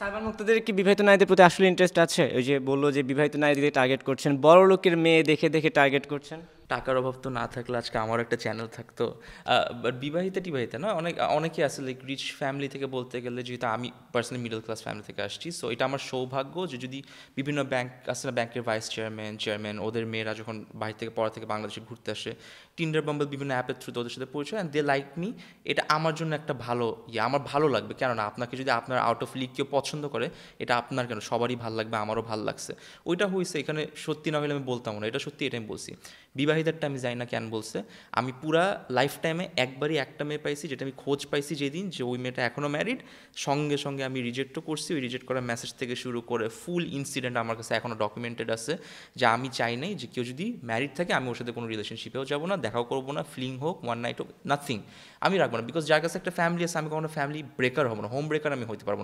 Cyber মুক্তদের কি বিবাহিত নারীদের প্রতি আসলে ইন্টারেস্ট আছে? ওই যে বলল যে বিবাহিত নারীদের টার্গেট করছেন। বড় লোকের মেয়ে দেখে দেখে টার্গেট করছেন। টাকার অভাব তো না থাকলে আজকে আমার একটা চ্যানেল থাকতো। বাট বিবাহিতা টিবাহিতা না, অনেক, অনেকে আছে লাইক রিচ ফ্যামিলি থেকে বলতে গেলে যেহেতু আমি পার্সোনালি মিডল ক্লাস ফ্যামিলি থেকে আসছি সো এটা আমার সৌভাগ্য যে যদি বিভিন্ন ব্যাংক আছে না ব্যাংকের ভাইস চেয়ারম্যান চেয়ারম্যান ওদের মেয়েরা যখন বাইরে থেকে, পড়া থেকে বাংলাদেশে ঘুরতে আসে টিন্ডার বাম্বল বিভিন্ন অ্যাপের থ্রুতে ওদের সাথে পরিচয় অ্যান্ড দে লাইক মি এটা আমার জন্য একটা ভালো ইয়ে আমার ভালো লাগবে। কেননা আপনাকে যদি আপনার আউট অফ লিগ কেউ পছন্দ করে, এটা আপনার কেন? সবারই ভালো লাগবে, আমারও ভালো লাগছে। ওইটা হয়েছে এখানে সত্যি না হলে আমি বলতাম না, এটা সত্যি এটা আমি বলছি। বিবাহিতারটা আমি জানি না কেন বলছে। আমি পুরা লাইফ টাইমে একবারই একটা মেয়ে পাইছি, যেটা আমি খোঁজ পাইছি যেদিন যে ওই মেয়েটা এখনও ম্যারিড সঙ্গে সঙ্গে আমি রিজেক্টও করছি। ওই রিজেক্ট করার মেসেজ থেকে শুরু করে ফুল ইনসিডেন্ট আমার কাছে এখনও ডকুমেন্টেড আছে যে আমি চাই নাই যে কেউ যদি ম্যারিড থাকে, আমি ওর সাথে কোনো রিলেশনশিপেও যাব না, দেখাও করব না ফিলিং হোক ওয়ান নাইট হোক নাথিং আমি রাখব না বিকজ যার কাছে একটা ফ্যামিলি আছে, আমি কখনো ফ্যামিলি ব্রেকার হব না। হোম ব্রেকার আমি হতে পারব না।